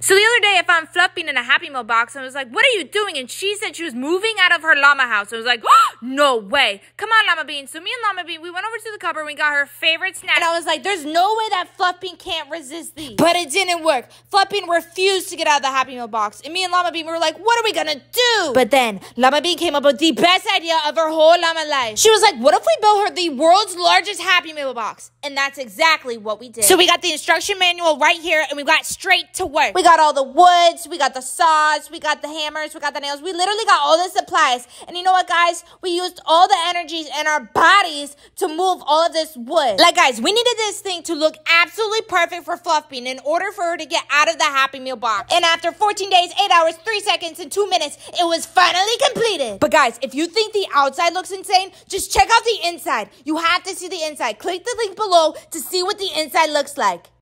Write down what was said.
So the other day, I found Fluffbean in a Happy Meal box and I was like, What are you doing? And she said she was moving out of her llama house. I was like, oh, No way. Come on, Llama Bean. So me and Llama Bean, we went over to the cupboard and we got her favorite snack. And I was like, There's no way that Fluffbean can't resist these. But it didn't work. Fluffbean refused to get out of the Happy Meal box. And me and Llama Bean, we were like, What are we gonna do? But then Llama Bean came up with the best idea of her whole llama life. She was like, What if we build her the world's largest Happy Meal box? And that's exactly what we did. So we got the instruction manual right here and we got straight to work. We got all the woods, we got the saws, we got the hammers, we got the nails. We literally got all the supplies. And you know what, guys? We used all the energies in our bodies to move all of this wood. Like, guys, we needed this thing to look absolutely perfect for Fluff Fluffbean in order for her to get out of the Happy Meal box. And after 14 days, 8 hours, 3 seconds, and 2 minutes, it was finally completed. But guys, if you think the outside looks insane, just check out the inside. You have to see the inside. Click the link below to see what the inside looks like.